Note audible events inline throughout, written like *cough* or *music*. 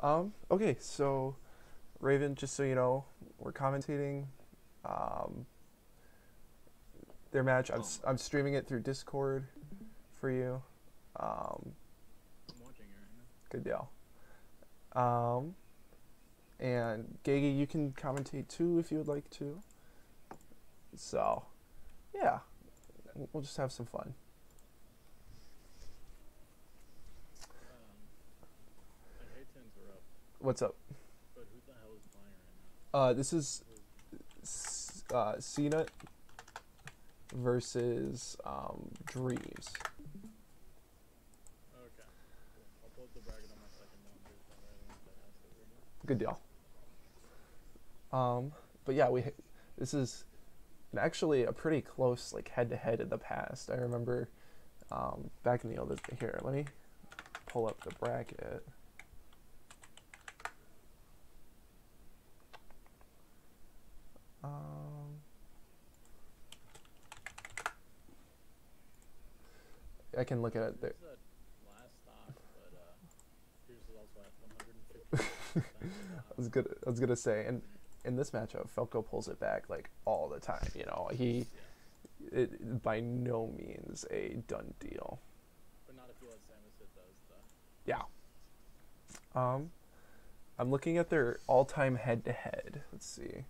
Um, okay, so Raven, just so you know, we're commentating um, their match. I'm, s- I'm streaming it through Discord for you. Um, I'm watching it right now. good deal. Um, and Gagi, you can commentate too if you would like to. So, yeah, we'll just have some fun. Um, my A-10s are up, What's up? but who the hell is playing right now? Uh, this is uh, CNUT versus um, Dreams. Okay. I'll pull the bracket on my second monitor so that I don't have to ask it right now. Good deal. Um, but yeah, we this is actually a pretty close like head to head in the past. I remember um, back in the old here. Let me pull up the bracket. I can look at it there. This is at last stock, but uh, Pierce is also at 150. I was gonna, I was gonna say, and in this matchup, Falco pulls it back like all the time. You know, he, it by no means a done deal. But not if you let Samus though. Yeah. Um, I'm looking at their all-time head-to-head. Let's see.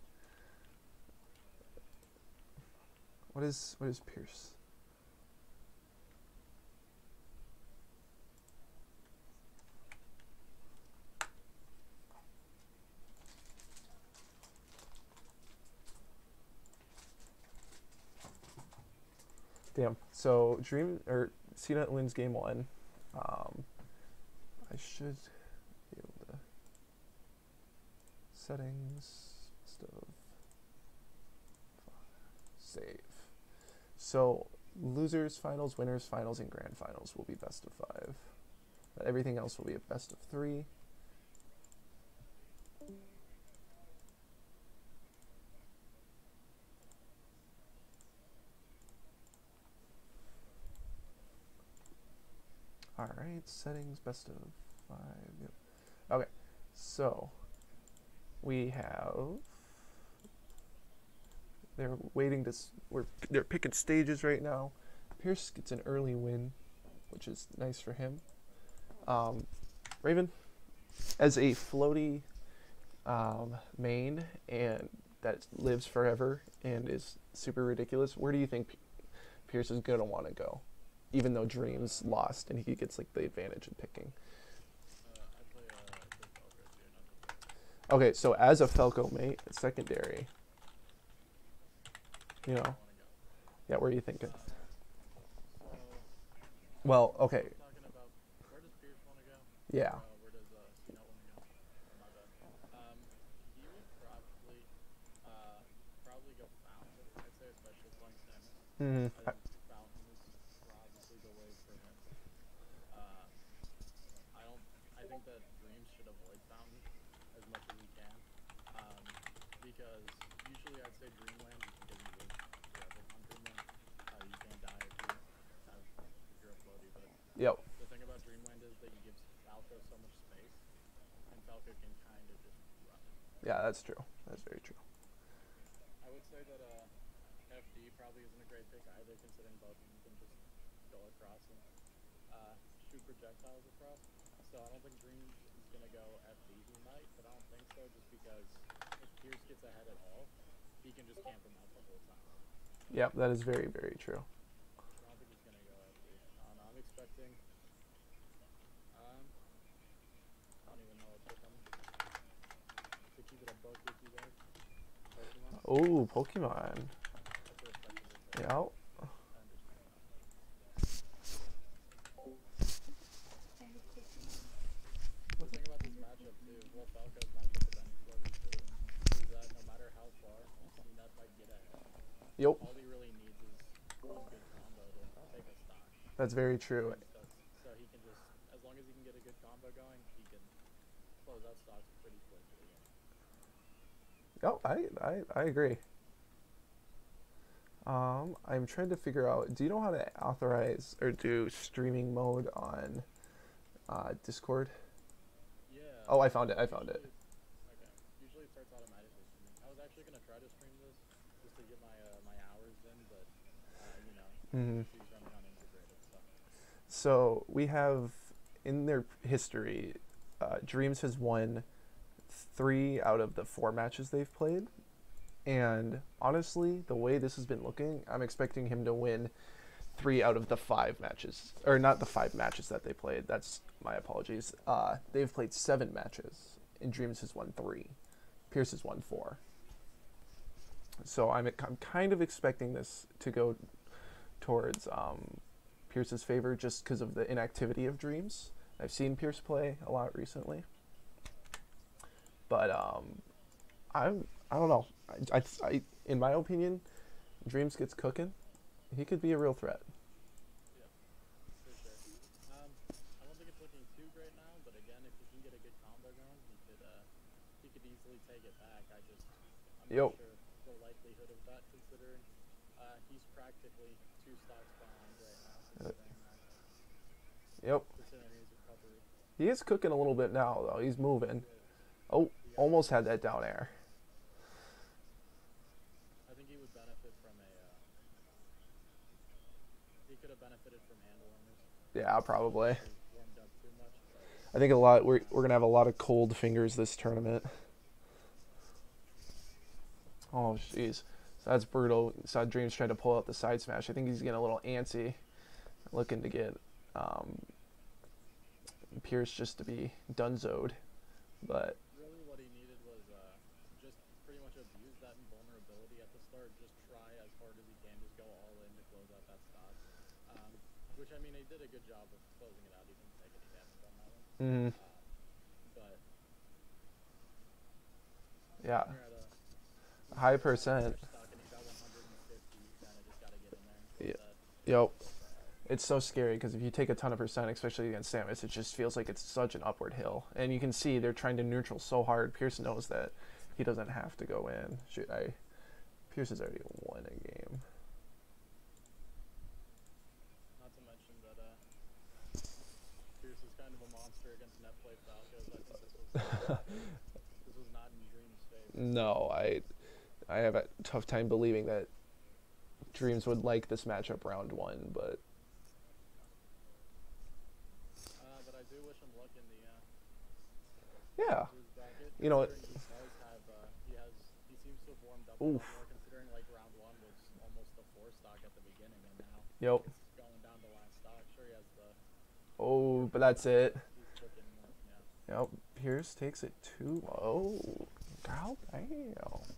What is what is Pierce? Damn. So Dream or CNUT wins game one. Um, I should be able to settings stuff save. So losers finals, winners finals, and grand finals will be best of five. But everything else will be a best of three. All right, settings, best of five. Yep. Okay, so we have. They're waiting to. We're they're picking stages right now. Pierce gets an early win, which is nice for him. Um, Raven, as a floaty um, main and that lives forever and is super ridiculous, where do you think Pierce is gonna want to go? Even though Dreams lost and he gets like the advantage in picking. Okay, so as a Falco mate, secondary, you know, yeah, where are you thinking? Well, okay, we're talking mm-hmm. Think that Dreams should avoid Fountain as much as he can, um, because usually I'd say Dreamland you can get away forever on Dreamland. Uh, you can't die if you have if you're a floaty, but yep, the thing about Dreamland is that you give Falco so much space, and Falco can kind of just run. yeah, that's true. That's very true. I would say that uh, FD probably isn't a great pick either, considering both of them can just go across and uh, shoot projectiles across. So I don't think Dream is gonna go FD. He might, but I don't think so, just because if Pierce gets ahead at all, he can just camp him out the whole time. Yep, that is very, very true. I don't think he's gonna go FD. I don't know. I'm expecting. Um, I don't even know what pick I'm. To keep it a book with you guys. Pokemon. Oh, Pokemon. That's a respectable pick. Yeah. I understand. The thing about this matchup too, well, Falco's matchup with any floaty too, is that no matter how far, CNUT might get ahead. Yep, All he really needs is one good combo to take a stock. that's very true. So, so he can just, as long as he can get a good combo going, he can close out stocks pretty quickly. Oh, I, I, I agree. Um, I'm trying to figure out. Do you know how to authorize or do streaming mode on uh, Discord? Yeah. Oh, I found it. I found it. Okay. Usually it starts automatically for me. I was actually gonna try to stream this just to get my uh, my hours in, but uh, you know, hmm she's running on integrated stuff. So we have in their history, uh, Dreams has won three out of the four matches they've played. And honestly, the way this has been looking, I'm expecting him to win three out of the five matches. Or not the five matches that they played. That's my apologies. Uh, they've played seven matches, and Dreams has won three. Pierce has won four. So I'm, I'm kind of expecting this to go towards um, Pierce's favor just because of the inactivity of Dreams. I've seen Pierce play a lot recently, but um, I'm I don't know. I, I, I in my opinion, Dreams gets cooking. He could be a real threat. For sure. Um, I don't think it's looking too great now, but again, if he can get a good combo going, he could uh, he could easily take it back. I just I'm Yo. sure the likelihood of that, considering uh, he's practically two stocks behind right now. Uh, Yep, considering his recovery. he is cooking a little bit now though. He's moving. Oh, almost had that down air. I think he would benefit from a. Uh, he could have benefited from hand warmers. Yeah, probably. He warmed up too much, but I think a lot. We're we're gonna have a lot of cold fingers this tournament. Oh jeez, so that's brutal. Saw Dreams trying to pull out the side smash. I think he's getting a little antsy, looking to get um, Pierce just to be dunzoed. But really what he needed was uh, just pretty much abuse that invulnerability at the start. Just try as hard as he can, just go all in to close out that stock. Um, which I mean, he did a good job of closing it out. He didn't take any damage on that one. mm, Um, but yeah, you're at a high percent. stock and he's got 150. You kind of just gotta get in there and close Yeah. that. Yep. It's so scary because if you take a ton of percent, especially against Samus, it just feels like it's such an upward hill. And you can see they're trying to neutral so hard. Pierce knows that he doesn't have to go in. Shoot, I. Pierce has already won a game. Not to mention that uh, Pierce is kind of a monster against net play Falcos. I think this was *laughs* this was not in Dream's favor. No, I, I have a tough time believing that Dreams would like this matchup round one, but Uh, but I do wish him luck in the uh, yeah. You know what- considering He does have, uh, he has, he seems to have warmed up a lot Oof. more. Considering like round one was almost a four stock at the beginning, and now yep. it's going down to last stock. Sure, he has the, Oh, but that's it. uh, Yeah. Yep. Pierce takes it 2 0. God damn.